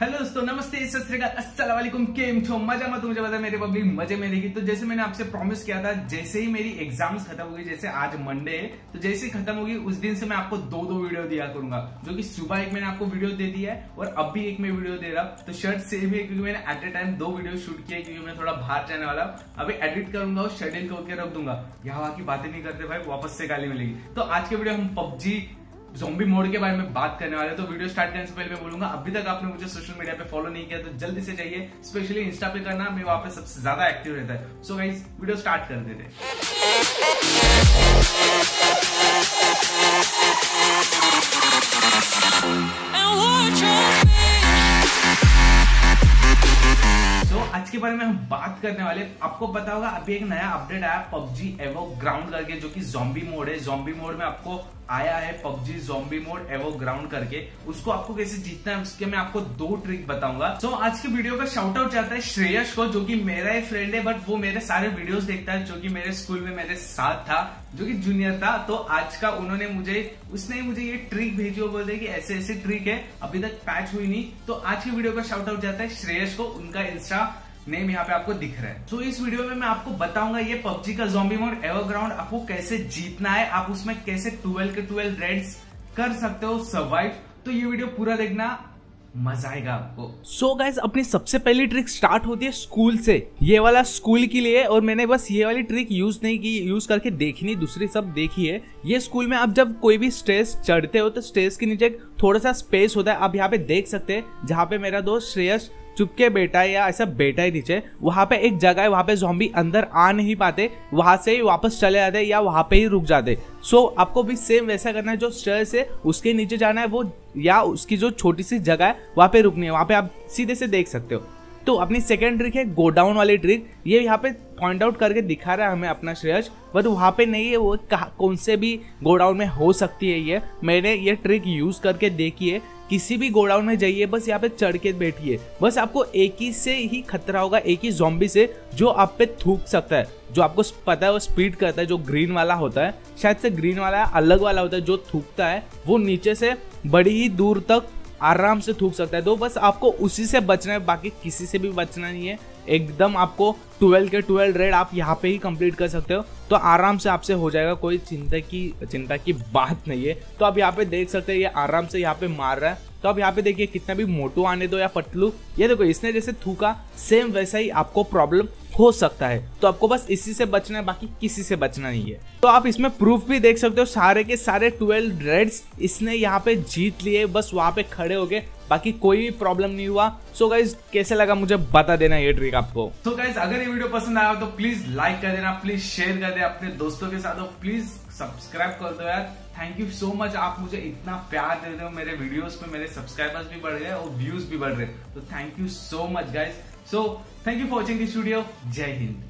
Hello दोस्तों, नमस्ते वालेकुम, केम मज़ा मत मुझे पता मेरे पब्लिक मज़े में रहेगी तो जैसे मैंने आपसे प्रॉमिस किया था, जैसे ही मेरी एग्ज़ाम्स खत्म होगी, जैसे आज मंडे है तो जैसे ही खत्म होगी, उस दिन से मैं आपको दो दो वीडियो दिया करूँगा, जो कि सुबह एक मैंने आपको वीडियो दे दिया है, और अब भी एक मैं वीडियो दे रहा तो शर्ट सेम है क्योंकि मैंने एट ए टाइम दो वीडियो शूट किया क्योंकि मैं थोड़ा बाहर जाने वाला अभी एडिट करूँगा और शेड्यूल करके रख दूँगा। यहाँ की बातें नहीं करते भाई, वापस से गाली मिलेगी। तो आज के वीडियो हम पबजी जोम्बी मोड के बारे में बात करने वाले तो वीडियो स्टार्ट करने से पहले मैं बोलूँगा, अभी तक आपने मुझे सोशल मीडिया पे फॉलो नहीं किया तो जल्दी से जाइए स्पेशली इंस्टा पे करना मैं वहाँ पे सबसे ज़्यादा एक्टिव रहता है। सो गाइज़ वीडियो स्टार्ट कर देते आज के बारे में हम बात करने वाले आपको पता होगा, अभी एक नया अपडेट आया पबजी एवो ग्राउंड करके, जो कि जॉम्बी मोड है। जॉम्बी मोड में आपको आया है पबजी जोम्बी मोड एवो ग्राउंड करके। उसको आपको कैसे जीतना है उसके मैं आपको दो ट्रिक बताऊँगा। तो आज की वीडियो का शाउट आउट जाता है श्रेयस को जो कि मेरा ही फ्रेंड है बट वो मेरे सारे वीडियोस देखता है जो कि मेरे स्कूल में मेरे साथ था जो कि जूनियर था। तो आज का उन्होंने मुझे उसने मुझे ये ट्रिक भेजी वो बोलते कि ऐसे ऐसे ट्रिक है अभी तक पैच हुई नहीं। तो आज की वीडियो का शाउट आउट जाता है श्रेयस को उनका इंस्टा नेम यहाँ पे आपको दिख रहा है। तो so, इस वीडियो में मैं आपको बताऊँगा ये पबजी का जॉम्बी मोड एवरग्राउंड आपको कैसे जीतना है आप उसमें कैसे ट्वेल्व के ट्वेल्व रेड्स कर सकते हो सर्वाइव तो ये वीडियो पूरा देखना, मज़ा आएगा आपको. सो so गाइज़ अपनी सबसे पहली ट्रिक स्टार्ट होती है स्कूल से. ये वाला स्कूल के लिए, और मैंने बस ये वाली ट्रिक यूज़ नहीं की यूज़ करके देखी नहीं, दूसरी सब देखी है. ये स्कूल में आप जब कोई भी स्टेज चढ़ते हो तो स्टेज के नीचे थोड़ा सा स्पेस होता है. आप यहाँ पे देख सकते हैं, जहाँ पे मेरा दोस्त श्रेयस चुपके बेटा या ऐसा बेटा ही नीचे वहाँ पे एक जगह है वहाँ पे जॉम्बी अंदर आ नहीं पाते। वहाँ से ही वापस चले जाते या वहाँ पे ही रुक जाते सो so, आपको भी सेम वैसा करना है जो स्टेयर्स है उसके नीचे जाना है वो या उसकी जो छोटी सी जगह है वहाँ पे रुकनी है। वहाँ पे आप सीधे से देख सकते हो। तो अपनी सेकेंड ट्रिक है गोडाउन वाली ट्रिक ये यहाँ पे पॉइंट आउट करके दिखा रहा है हमें अपना श्रेयस बट वहाँ पे नहीं है, वो कौन से भी गोडाउन में हो सकती है ये। मैंने ये ट्रिक यूज़ करके देखी है, किसी भी गोडाउन में जाइए, बस यहाँ पे चढ़ के बैठिए। बस आपको एक ही से ही खतरा होगा, एक ही जॉम्बी से, जो आप पे थूक सकता है, जो आपको पता है वो स्पीड करता है, जो ग्रीन वाला होता है। शायद से ग्रीन वाला अलग वाला होता है, जो थूकता है, वो नीचे से बड़ी ही दूर तक आराम से थूक सकता है। तो बस आपको उसी से बचना है, बाकी किसी से भी बचना नहीं है। एकदम आपको ट्वेल्व के ट्वेल्व रेड आप यहाँ पे ही कंप्लीट कर सकते हो। तो आराम से आपसे हो जाएगा, कोई चिंता की चिंता की बात नहीं है। तो आप यहाँ पे देख सकते हैं, ये आराम से यहाँ पे मार रहा है। तो आप यहाँ पे देखिए, कितना भी मोटू आने दो या पतलू, ये देखो, इसने जैसे थूका सेम वैसा ही आपको प्रॉब्लम हो सकता है। तो आपको बस इसी से बचना है, बाकी किसी से बचना नहीं है। तो आप इसमें प्रूफ भी देख सकते हो, सारे के सारे ट्वेल्व रेड्स इसने यहाँ पे जीत लिए, बस वहाँ पे खड़े हो गए, बाकी कोई भी प्रॉब्लम नहीं हुआ। सो so गाइज़ कैसे लगा मुझे बता देना ये ट्रिक आपको। सो so गाइज़ अगर ये वीडियो पसंद आया तो प्लीज़ लाइक कर देना प्लीज़ शेयर कर देना अपने दोस्तों के साथ प्लीज़ सब्सक्राइब कर दो यार। थैंक यू सो मच आप मुझे इतना प्यार दे रहे हो, मेरे वीडियोस पे मेरे सब्सक्राइबर्स भी बढ़ रहे हैं और व्यूज़ भी बढ़ रहे हैं। तो thank you so much guys so thank you for watching this video Jai Hind